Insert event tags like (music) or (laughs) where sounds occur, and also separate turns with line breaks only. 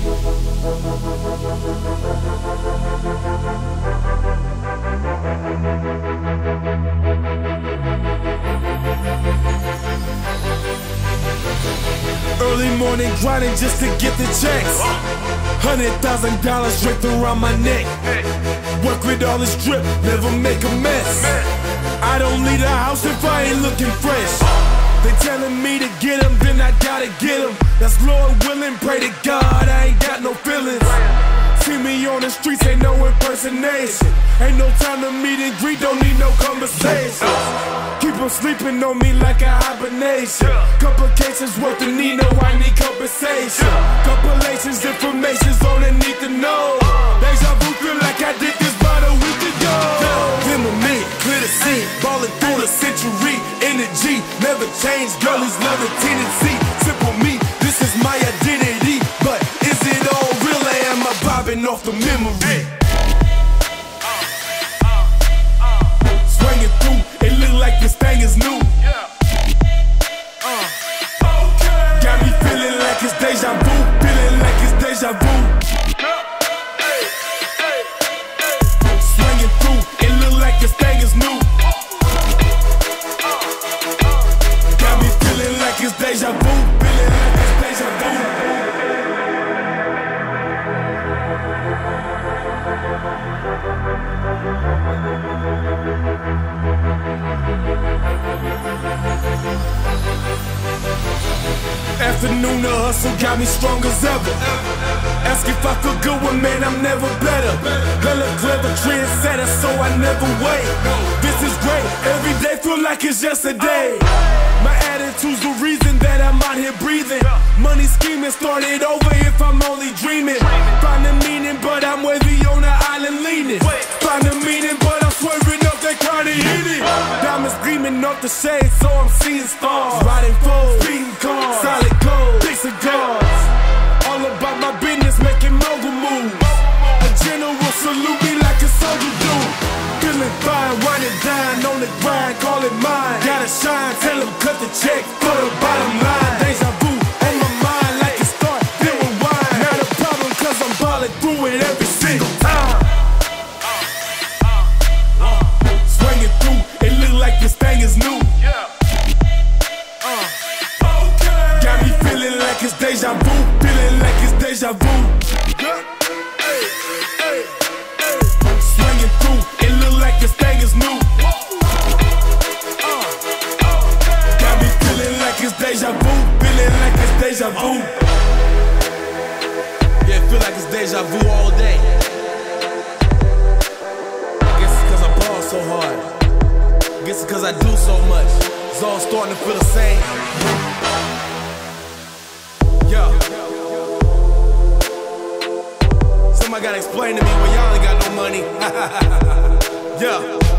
Early morning grinding just to get the checks. Hundred thousand dollars draped around my neck. Work with all this drip, never make a mess. I don't leave the house if I ain't looking fresh. They telling me to get 'em, then I gotta get 'em. That's Lord willing, pray to God, I ain't got no feelings. See me on the streets, ain't no impersonation. Ain't no time to meet and greet, don't need no conversation. Keep 'em sleeping on me like a hibernation. Complications worth the need, no, I need compensation. Compilations, information's all they need to know. Deja vu feel like I did this about a week ago. Them and me, clear the scene, ballin' through the century. Energy never changed, girlies love the tendency. Simple me, this is my identity. But is it all real or am I bobbing off the memory? Swinging through, it look like this thing is new. Got me feeling like it's deja vu, feeling like it's deja vu. Swinging through, it look like this thing is new. Got me feeling like it's deja vu, Afternoon the hustle got me strong as ever. Ask if I feel good when man, I'm never better. Hella clever trendsetter, so I never wait. This is great, every day feel like it's yesterday. My attitude's the reason that I'm out here breathing. Money scheming started over if I'm only dreaming. Off the shade, so I'm seeing stars. Riding foes, speeding cars, solid gold, big cigars. All about my business, making mogul moves. A general salute me like a soldier do. Feeling fine, running down on the grind, call it mine. Gotta shine, tell them cut the check for the bottom line. Deja vu on my mind like it start, then rewind. Not a problem, cause I'm balling through it every single deja vu. Swinging through, it look like this thing is new. Uh, uh. Got me feeling like it's deja vu, feeling like it's deja vu.
Yeah, feel like it's deja vu all day. Guess it's cause I ball so hard. Guess it's cause I do so much. It's all starting to feel the same. Yeah. Gotta explain to me why y'all ain't got no money. (laughs) yeah.